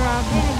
Grabe.